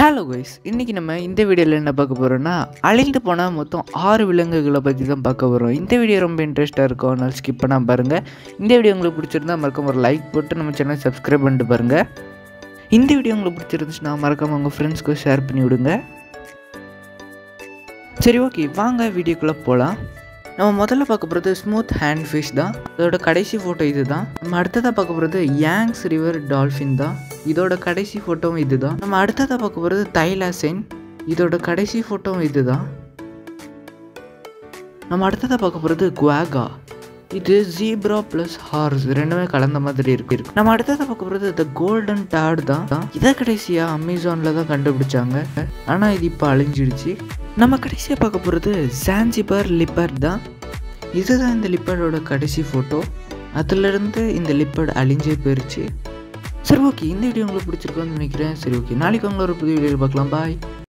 Hello guys இன்றைக்கி நம்ம இந்த வீடியோவில் என்ன பார்க்க போகிறோம்னா அழிந்து போனால் மொத்தம் ஆறு விலங்குகளை பற்றி தான் பார்க்க போகிறோம் இந்த வீடியோ ரொம்ப இன்ட்ரெஸ்ட்டாக இருக்கும் அதனால் ஸ்கிப் பண்ணால் பாருங்கள் இந்த வீடியோ உங்களுக்கு பிடிச்சிருந்தா மறக்காம ஒரு லைக் போட்டு நம்ம சேனல் சப்ஸ்கிரைப் பண்ணிட்டு பாருங்கள் இந்த வீடியோ உங்களுக்கு பிடிச்சிருந்துச்சுன்னா மறக்காமல் உங்கள் ஃப்ரெண்ட்ஸ்க்கு ஷேர் பண்ணி விடுங்க. சரி ஓகே வாங்க வீடியோக்குள்ளே போகலாம் நம்ம முதல்ல பார்க்க போகிறது ஸ்மூத் ஹேண்ட் ஃபிஷ் தான். அதோட கடைசி ஃபோட்டோ இது தான் நம்ம அடுத்ததாக பார்க்க போகிறது யாங்ஸ் ரிவர் டால்ஃபின் தான். இதோட கடைசி ஃபோட்டோவும் இது தான் நம்ம அடுத்ததாக பார்க்க போகிறது தைலாசென் இதோட கடைசி ஃபோட்டோவும் இது தான் நம்ம அடுத்ததாக பார்க்க போகிறது குவாகா இது ஜீப்ரா ப்ளஸ் ஹார்ஸ் ரெண்டுமே கலந்த மாதிரி இருக்கு. இருக்கு. நம்ம அடுத்ததாக பார்க்க போகிறது த கோல்டன் டாட் தான். இதை கடைசியாக அமேசானில் தான் கண்டுபிடிச்சாங்க. ஆனால் இது இப்போ அழிஞ்சிடுச்சு. நம்ம கடைசியாக பார்க்க போகிறது சான்சிபர் லிப்பர் தான். இதுதான் இந்த லிப்பேடோட கடைசி ஃபோட்டோ அதுலேருந்து இந்த லிப்பேட் அழிஞ்சே போயிருச்சு. சரி ஓகே இந்த வீடியோ உங்களுக்கு பிடிச்சிருக்கோன்னு நினைக்கிறேன். சரி ஓகே நாளைக்கு உங்களோட புது வீடியோ பார்க்கலாம். பாய்